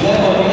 Glória